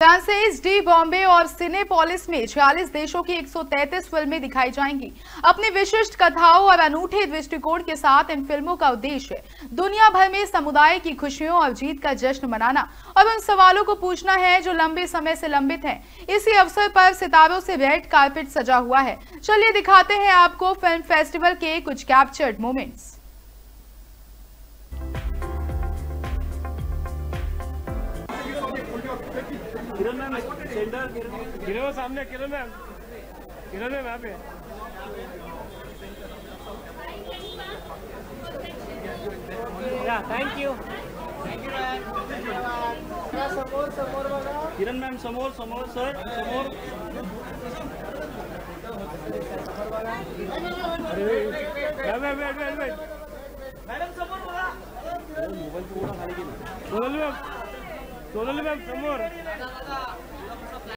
Francis de Bombay और Cinepolis में 46 देशों की 133 फ़िल्में दिखाई जाएँगी। अपनी विशिष्ट कथाओं और अनूठे दृष्टिकोण के साथ इन फ़िल्मों का उद्देश्य दुनिया भर में समुदाय की खुशियों और जीत का जश्न मनाना। और उन सवालों को पूछना है जो लंबे समय से लंबित हैं। इसी अवसर पर सितारों से रेड कारपेट सजा हुआ है। चलिए दिखाते हैं आपको फ़िल्म फेस्टिवल के कुछ captured moments Kiran ma'am centre Kiran सामने किरण मैम। किरण मैम यहाँ पे या थँक यू किरण मॅम समोर समोर सर समोर। मॅडम समोर बघा मोबाईल पूर्ण खाली गेला मॅम। सोनल मैम समोर